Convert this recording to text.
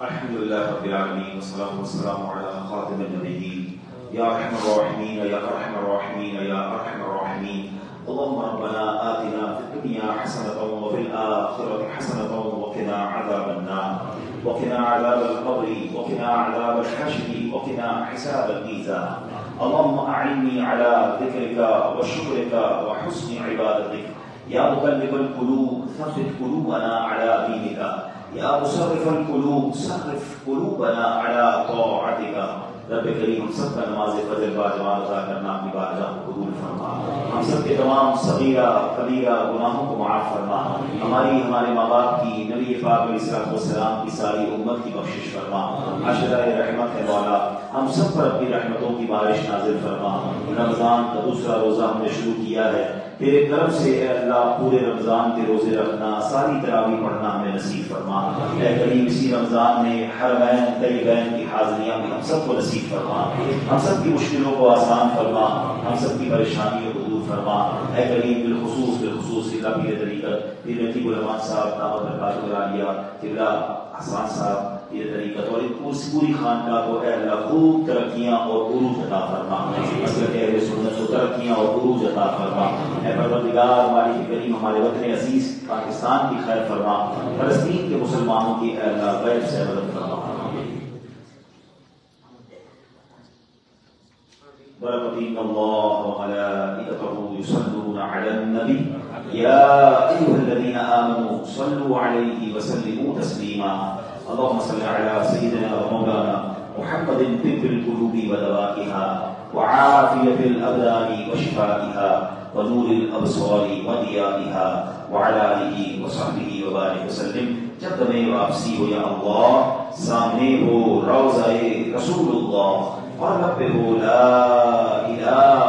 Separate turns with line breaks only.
الحمد لله رب العالمين والصلاة والسلام على خاتم النبيين. يا أرحم الراحمين يا أرحم الراحمين يا أرحم الراحمين. اللهم ربنا آتنا في الدنيا حسنة وفي الآخرة حسنة وقنا عذاب النار. وقنا عذاب القبر وقنا عذاب الحشر وقنا حساب الميزان. اللهم أعني على ذكرك وشكرك وحسن عبادتك. يا مقلب القلوب ثبت قلوبنا على دينك. يا مصرف القلوب، صرف قلوبنا على طاعتك. رب کریم، ہم سب کا نماز فجر با جماعت ادا کرنا اپنی بارگاہ کو قبول فرما. ہم سب کے تمام صغیرہ، کبیرہ گناہوں کو معاف فرما. ہماری، ہمارے ماں باپ کی، نبی پاک علیہ الصلوۃ والسلام کی ساری امت کی بخشش فرما. عاشرہ رحمت ہے مولا. ہم سب پر اپنی رحمتوں کی بارش نازل فرما. رمضان کا دوسرا روزہ ہم نے شروع کیا ہے۔ تیرے کرم سے اے اللہ پورے رمضان کے روزے رکھنا، ساری تراوی پڑھنا ہمیں نصیب فرما۔ اے کریم، اسی رمضان میں ہر بین کئی بین کی حاضریاں بھی ہم سب کو نصیب فرما۔ ہم سب کی مشکلوں کو آسان فرما، ہم سب کی پریشانیوں کو دور فرما۔ اے کریم، بالخصوص بالخصوص قبلہ پیر طریقت پیر الرحمان صاحب، دعوت برکات العالیہ قبلہ حسان صاحب یہ طریقت اور اس پوری خاندان کو اے اللہ خوب ترقیاں اور عروج عطا فرما۔ سنت اور عروج عطا فرما۔ اے پروردگار مالک کریم، ہمارے وطن عزیز، پاکستان کی خیر فرما۔ فلسطین کے مسلمانوں کی اے اللہ غیر سے مدد فرما۔ بركة الله وملائكته يصلون على النبي يا أيها الذين آمنوا صلوا عليه وسلموا تسليما اللهم صل على سيدنا ومولانا محمد طب القلوب ودوائها وعافية الأبدان وشفائها ونور الأبصار وضيائها وعلى آله وصحبه وبارك وسلم. جب میں واپسی ہو یا اللہ، سامنے ہو روضہ رسول اللہ، اور لب ہو لا الہ